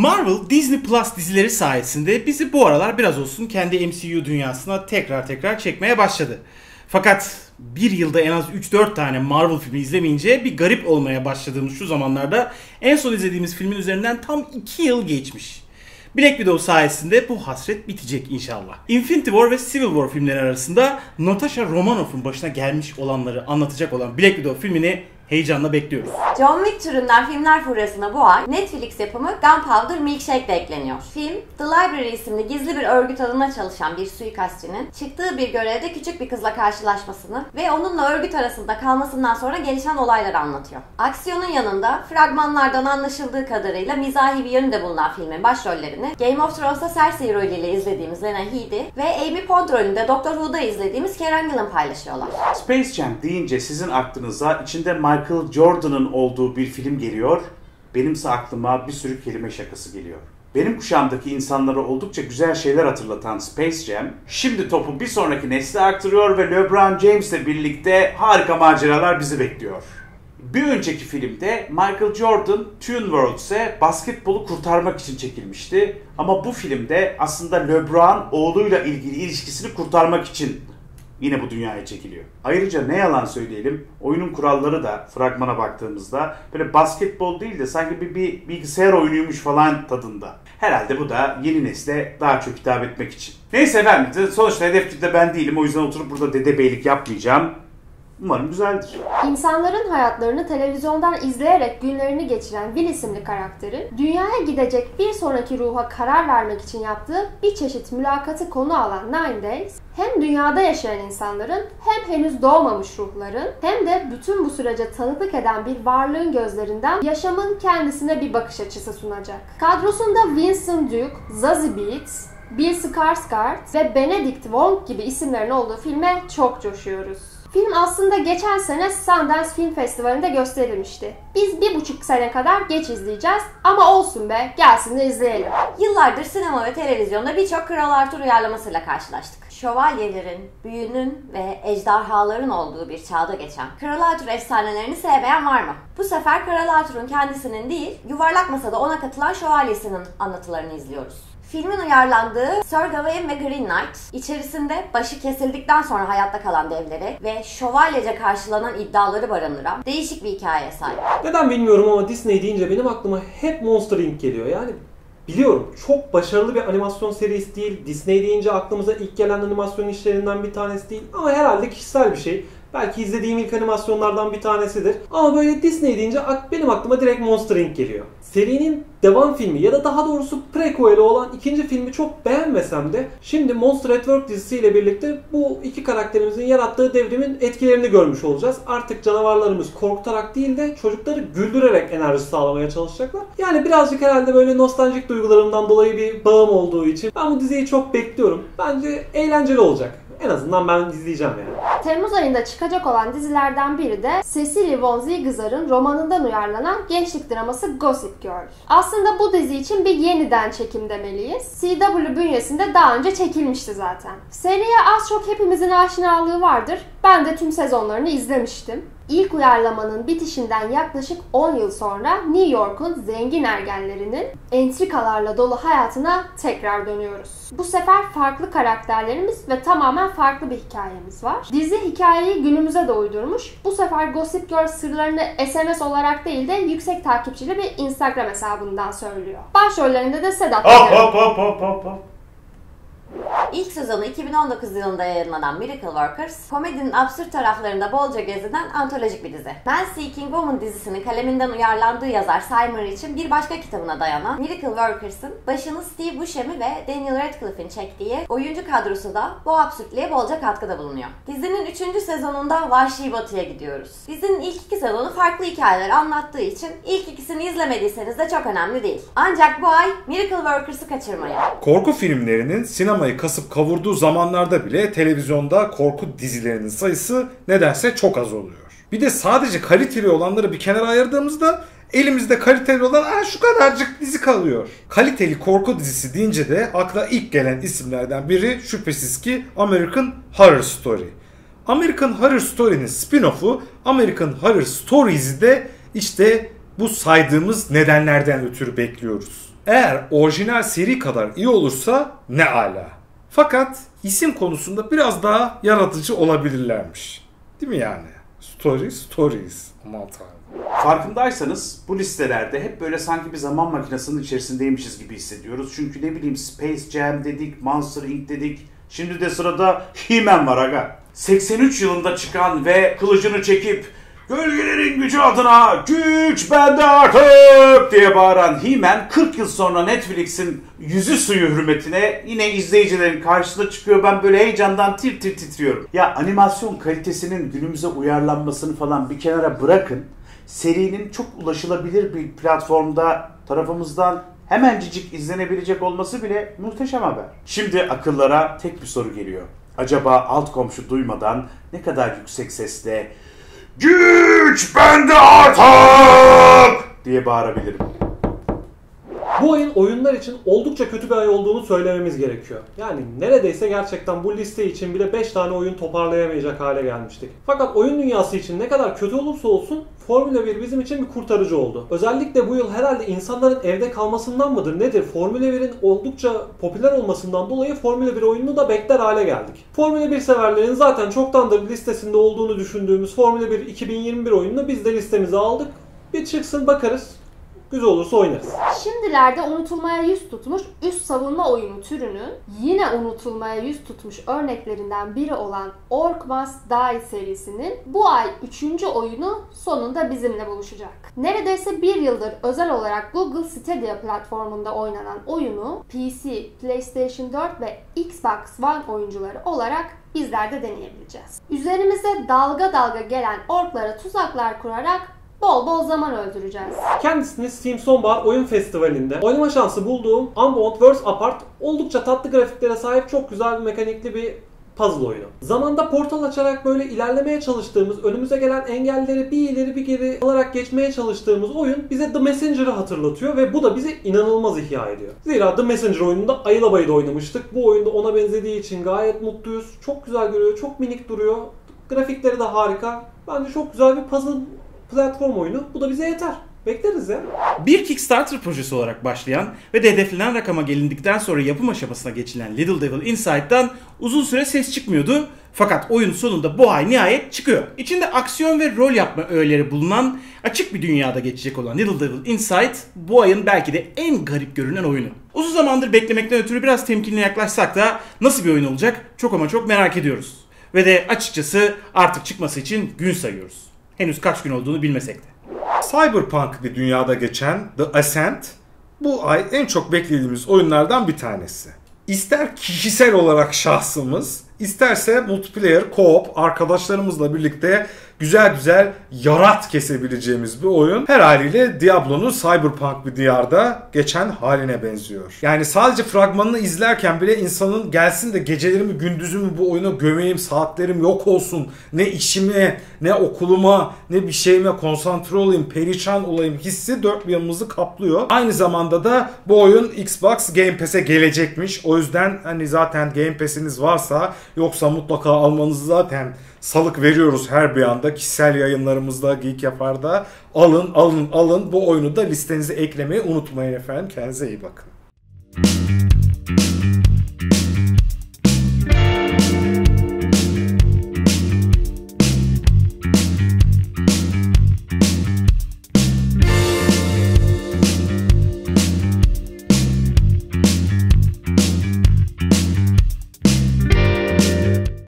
Marvel Disney Plus dizileri sayesinde bizi bu aralar biraz olsun kendi MCU dünyasına tekrar tekrar çekmeye başladı. Fakat bir yılda en az 3-4 tane Marvel filmi izlemeyince bir garip olmaya başladığımız şu zamanlarda en son izlediğimiz filmin üzerinden tam 2 yıl geçmiş. Black Widow sayesinde bu hasret bitecek inşallah. Infinity War ve Civil War filmleri arasında Natasha Romanoff'un başına gelmiş olanları anlatacak olan Black Widow filmini heyecanla bekliyoruz. John Wick türünden filmler furyasına bu ay Netflix yapımı Gunpowder Milkshake de ekleniyor. Film, The Library isimli gizli bir örgüt adına çalışan bir suikastçının çıktığı bir görevde küçük bir kızla karşılaşmasını ve onunla örgüt arasında kalmasından sonra gelişen olayları anlatıyor. Aksiyonun yanında fragmanlardan anlaşıldığı kadarıyla mizahi bir yönü de bulunan filmin başrollerini Game of Thrones'ta Cersei rolüyle izlediğimiz Lena Headey ve Amy Pond rolünde Doctor Who'da izlediğimiz Karen Gillan paylaşıyorlar. Space Jam deyince sizin aklınıza içinde Michael Jordan'ın olduğu bir film geliyor. Benimse aklıma bir sürü kelime şakası geliyor. Benim kuşağımdaki insanlara oldukça güzel şeyler hatırlatan Space Jam, şimdi topu bir sonraki nesle aktarıyor ve LeBron James'le birlikte harika maceralar bizi bekliyor. Bir önceki filmde Michael Jordan Tune World ise basketbolu kurtarmak için çekilmişti. Ama bu filmde aslında LeBron oğluyla ilgili ilişkisini kurtarmak için yine bu dünyaya çekiliyor. Ayrıca ne yalan söyleyelim oyunun kuralları da fragmana baktığımızda böyle basketbol değil de sanki bir, bir bilgisayar oyunuymuş falan tadında. Herhalde bu da yeni nesle daha çok hitap etmek için. Neyse efendim sonuçta hedef kitle ben değilim o yüzden oturup burada dede beylik yapmayacağım. Umarım güzeldir. İnsanların hayatlarını televizyondan izleyerek günlerini geçiren Will isimli karakterin dünyaya gidecek bir sonraki ruha karar vermek için yaptığı bir çeşit mülakatı konu alan Nine Days, hem dünyada yaşayan insanların hem henüz doğmamış ruhların hem de bütün bu sürece tanıklık eden bir varlığın gözlerinden yaşamın kendisine bir bakış açısı sunacak. Kadrosunda Vincent Duke, Zazie Beetz, Bill Skarsgård ve Benedict Wong gibi isimlerin olduğu filme çok coşuyoruz. Film aslında geçen sene Sundance Film Festivali'nde gösterilmişti. Biz bir buçuk sene kadar geç izleyeceğiz ama olsun be gelsin de izleyelim. Yıllardır sinema ve televizyonda birçok Kral Arthur uyarlamasıyla karşılaştık. Şövalyelerin, büyünün ve ejderhaların olduğu bir çağda geçen Kral Arthur efsanelerini sevmeyen var mı? Bu sefer Kral Arthur'un kendisinin değil, yuvarlak masada ona katılan şövalyesinin anlatılarını izliyoruz. Filmin uyarlandığı Sir Gawain ve Green Knight içerisinde başı kesildikten sonra hayatta kalan devleri ve şövalyece karşılanan iddiaları barındıran değişik bir hikayeye sahip. Neden bilmiyorum ama Disney deyince benim aklıma hep Monster Inc. geliyor. Yani biliyorum çok başarılı bir animasyon serisi değil. Disney deyince aklımıza ilk gelen animasyon işlerinden bir tanesi değil. Ama herhalde kişisel bir şey. Belki izlediğim ilk animasyonlardan bir tanesidir. Ama böyle Disney deyince benim aklıma direkt Monster Inc. geliyor. Serinin devam filmi ya da daha doğrusu prequel'i olan ikinci filmi çok beğenmesem de şimdi Monster at Work dizisiyle birlikte bu iki karakterimizin yarattığı devrimin etkilerini görmüş olacağız. Artık canavarlarımız korkutarak değil de çocukları güldürerek enerji sağlamaya çalışacaklar. Yani birazcık herhalde böyle nostaljik duygularımdan dolayı bir bağım olduğu için ben bu diziyi çok bekliyorum. Bence eğlenceli olacak. En azından ben izleyeceğim yani. Temmuz ayında çıkacak olan dizilerden biri de Cecily von Ziegler'ın romanından uyarlanan gençlik draması Gossip Girl. Aslında bu dizi için bir yeniden çekim demeliyiz. CW bünyesinde daha önce çekilmişti zaten. Seriye az çok hepimizin aşinalığı vardır. Ben de tüm sezonlarını izlemiştim. İlk uyarlamanın bitişinden yaklaşık 10 yıl sonra New York'un zengin ergenlerinin entrikalarla dolu hayatına tekrar dönüyoruz. Bu sefer farklı karakterlerimiz ve tamamen farklı bir hikayemiz var. Dizi hikayeyi günümüze de uydurmuş. Bu sefer Gossip Girl sırlarını SMS olarak değil de yüksek takipçili bir Instagram hesabından söylüyor. Başrollerinde de Sedat Hop hop hop hop hop hop. İlk sezonu 2019 yılında yayınlanan Miracle Workers, komedinin absürt taraflarında bolca gezilen antolojik bir dizi. Man Seeking Woman dizisinin kaleminden uyarlandığı yazar Simon için bir başka kitabına dayanan Miracle Workers'ın başını Steve Buscemi ve Daniel Radcliffe'in çektiği oyuncu kadrosu da bu absürtlüğe bolca katkıda bulunuyor. Dizinin 3. sezonunda Vahşi Batı'ya gidiyoruz. Dizinin ilk iki sezonu farklı hikayeler anlattığı için ilk ikisini izlemediyseniz de çok önemli değil. Ancak bu ay Miracle Workers'ı kaçırmayın. Korku filmlerinin sinemayı kasıp kavurduğu zamanlarda bile televizyonda korku dizilerinin sayısı nedense çok az oluyor. Bir de sadece kaliteli olanları bir kenara ayırdığımızda elimizde kaliteli olan Aa, şu kadarcık dizi kalıyor. Kaliteli korku dizisi deyince de akla ilk gelen isimlerden biri şüphesiz ki American Horror Story. American Horror Story'nin spin-off'u American Horror Stories'i de işte bu saydığımız nedenlerden ötürü bekliyoruz. Eğer orijinal seri kadar iyi olursa ne ala. Fakat isim konusunda biraz daha yaratıcı olabilirlermiş. Değil mi yani? Story stories. Aman tanrım. Farkındaysanız bu listelerde hep böyle sanki bir zaman makinesinin içerisindeymişiz gibi hissediyoruz. Çünkü ne bileyim Space Jam dedik, Monster Inc. dedik. Şimdi de sırada He-Man var aga. 83 yılında çıkan ve kılıcını çekip Gölgelerin gücü adına güç bende artık diye bağıran He-Man 40 yıl sonra Netflix'in yüzü suyu hürmetine yine izleyicilerin karşısına çıkıyor. Ben böyle heyecandan tir tir titriyorum. Ya animasyon kalitesinin günümüze uyarlanmasını falan bir kenara bırakın. Serinin çok ulaşılabilir bir platformda tarafımızdan hemencicik izlenebilecek olması bile muhteşem haber. Şimdi akıllara tek bir soru geliyor. Acaba alt komşu duymadan ne kadar yüksek sesle Güç bende artık diye bağırabilirim. Bu ayın oyunlar için oldukça kötü bir ay olduğunu söylememiz gerekiyor. Yani neredeyse gerçekten bu liste için bile 5 tane oyun toparlayamayacak hale gelmiştik. Fakat oyun dünyası için ne kadar kötü olursa olsun Formula 1 bizim için bir kurtarıcı oldu. Özellikle bu yıl herhalde insanların evde kalmasından mıdır nedir? Formula 1'in oldukça popüler olmasından dolayı Formula 1 oyununu da bekler hale geldik. Formula 1 severlerin zaten çoktandır listesinde olduğunu düşündüğümüz Formula 1 2021 oyununu biz de listemize aldık. Bir çıksın bakarız. Güzel olursa oynarız. Şimdilerde unutulmaya yüz tutmuş üst savunma oyunu türünün yine unutulmaya yüz tutmuş örneklerinden biri olan Orc Must Die serisinin bu ay 3. oyunu sonunda bizimle buluşacak. Neredeyse bir yıldır özel olarak Google Stadia platformunda oynanan oyunu PC, PlayStation 4 ve Xbox One oyuncuları olarak bizler de deneyebileceğiz. Üzerimize dalga dalga gelen orklara tuzaklar kurarak bol bol zaman öldüreceğiz. Kendisini Steam Sonbahar Oyun Festivali'nde oynama şansı bulduğum Unbound Worlds Apart oldukça tatlı grafiklere sahip çok güzel bir mekanikli bir puzzle oyunu. Zamanda portal açarak böyle ilerlemeye çalıştığımız, önümüze gelen engelleri bir ileri bir geri alarak geçmeye çalıştığımız oyun bize The Messenger'ı hatırlatıyor ve bu da bizi inanılmaz ihya ediyor. Zira The Messenger oyununda Ayla Bayı'da oynamıştık. Bu oyunda ona benzediği için gayet mutluyuz. Çok güzel görüyor, çok minik duruyor. Grafikleri de harika. Bence çok güzel bir puzzle platform oyunu. Bu da bize yeter. Bekleriz ya. Bir Kickstarter projesi olarak başlayan ve de hedeflenen rakama gelindikten sonra yapım aşamasına geçilen Little Devil Inside'dan uzun süre ses çıkmıyordu. Fakat oyun sonunda bu ay nihayet çıkıyor. İçinde aksiyon ve rol yapma öğeleri bulunan açık bir dünyada geçecek olan Little Devil Inside bu ayın belki de en garip görünen oyunu. Uzun zamandır beklemekten ötürü biraz temkinli yaklaşsak da nasıl bir oyun olacak çok ama çok merak ediyoruz. Ve de açıkçası artık çıkması için gün sayıyoruz. Henüz kaç gün olduğunu bilmesek de. Cyberpunk bir dünyada geçen The Ascent bu ay en çok beklediğimiz oyunlardan bir tanesi. İster kişisel olarak şahsımız, isterse multiplayer, co-op arkadaşlarımızla birlikte güzel güzel yarat kesebileceğimiz bir oyun. Her haliyle Diablo'nun Cyberpunk bir diyarda geçen haline benziyor. Yani sadece fragmanını izlerken bile insanın gelsin de gecelerimi gündüzümü bu oyuna gömeyim, saatlerim yok olsun. Ne işime, ne okuluma, ne bir şeyime konsantre olayım, perişan olayım hissi dört bir yanımızı kaplıyor. Aynı zamanda da bu oyun Xbox Game Pass'e gelecekmiş. O yüzden hani zaten Game Pass'iniz varsa yoksa mutlaka almanızı zaten salık veriyoruz her bir anda. Kişisel yayınlarımızda, Geek Yapar'da. Alın, alın, alın. Bu oyunu da listenize eklemeyi unutmayın efendim. Kendinize iyi bakın.